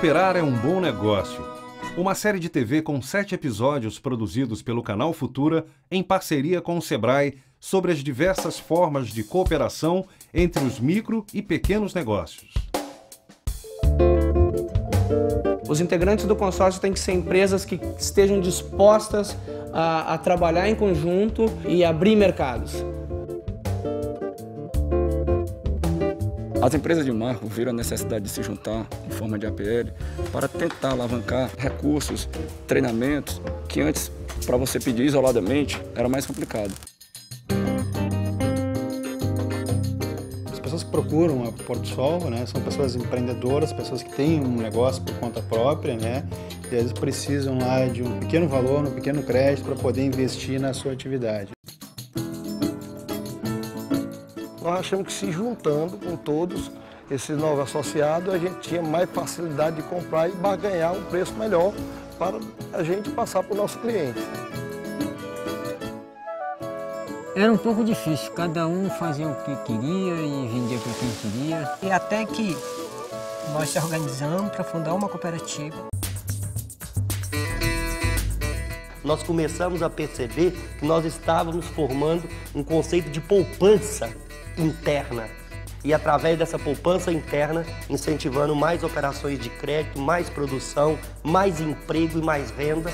Cooperar é um bom negócio. Uma série de TV com sete episódios produzidos pelo Canal Futura em parceria com o Sebrae sobre as diversas formas de cooperação entre os micro e pequenos negócios. Os integrantes do consórcio têm que ser empresas que estejam dispostas a, a trabalhar em conjunto e abrir mercados. As empresas de marco viram a necessidade de se juntar em forma de APL para tentar alavancar recursos, treinamentos, que antes, para você pedir isoladamente, era mais complicado. As pessoas que procuram a Porto Sol né, são pessoas empreendedoras, pessoas que têm um negócio por conta própria, né, e eles precisam lá de um pequeno valor, um pequeno crédito para poder investir na sua atividade. Nós achamos que se juntando com todos esses novos associados, a gente tinha mais facilidade de comprar e barganhar um preço melhor para a gente passar para o nosso cliente. Era um pouco difícil, cada um fazia o que queria e vendia para quem queria. E até que nós se organizamos para fundar uma cooperativa. Nós começamos a perceber que nós estávamos formando um conceito de poupança interna. E através dessa poupança interna, incentivando mais operações de crédito, mais produção, mais emprego e mais renda.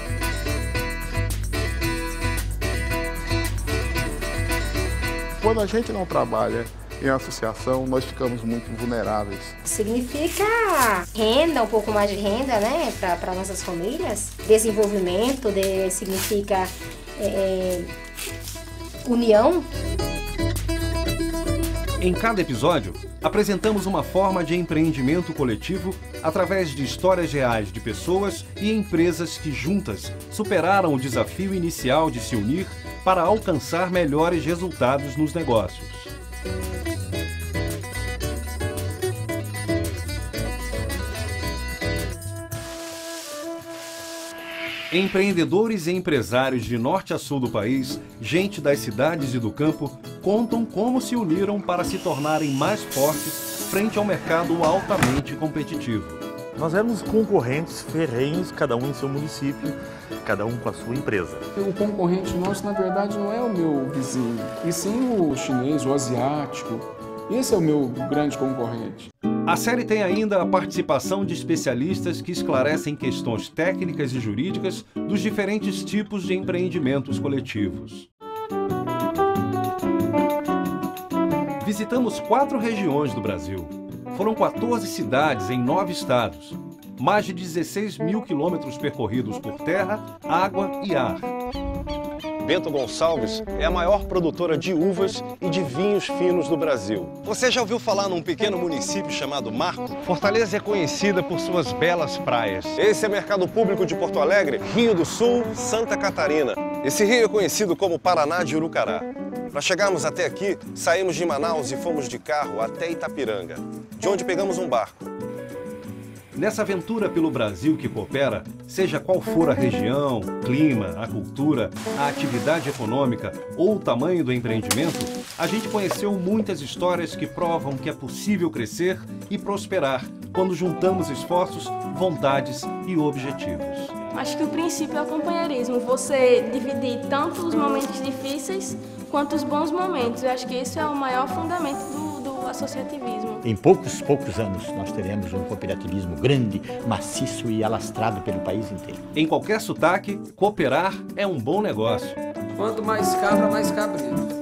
Quando a gente não trabalha em associação, nós ficamos muito vulneráveis. Significa renda, um pouco mais de renda, né, para nossas famílias. Desenvolvimento, de, significa é, união. Em cada episódio, apresentamos uma forma de empreendimento coletivo através de histórias reais de pessoas e empresas que juntas superaram o desafio inicial de se unir para alcançar melhores resultados nos negócios. Empreendedores e empresários de norte a sul do país, gente das cidades e do campo, contam como se uniram para se tornarem mais fortes frente ao mercado altamente competitivo. Nós éramos concorrentes ferrenhos, cada um em seu município, cada um com a sua empresa. O concorrente nosso, na verdade, não é o meu vizinho, e sim o chinês, o asiático. Esse é o meu grande concorrente. A série tem ainda a participação de especialistas que esclarecem questões técnicas e jurídicas dos diferentes tipos de empreendimentos coletivos. Visitamos quatro regiões do Brasil. Foram 14 cidades em nove estados. Mais de 16 mil quilômetros percorridos por terra, água e ar. Bento Gonçalves é a maior produtora de uvas e de vinhos finos do Brasil. Você já ouviu falar num pequeno município chamado Marco? Fortaleza é conhecida por suas belas praias. Esse é Mercado Público de Porto Alegre, Rio do Sul, Santa Catarina. Esse rio é conhecido como Paraná de Urucará. Para chegarmos até aqui, saímos de Manaus e fomos de carro até Itapiranga, de onde pegamos um barco. Nessa aventura pelo Brasil que coopera, seja qual for a região, clima, a cultura, a atividade econômica ou o tamanho do empreendimento, a gente conheceu muitas histórias que provam que é possível crescer e prosperar quando juntamos esforços, vontades e objetivos. Acho que o princípio é o companheirismo, você dividir tanto os momentos difíceis quanto os bons momentos. Eu acho que isso é o maior fundamento do, do associativismo. Em poucos, poucos anos, nós teremos um cooperativismo grande, maciço e alastrado pelo país inteiro. Em qualquer sotaque, cooperar é um bom negócio. Quanto mais cabra, mais cabrito.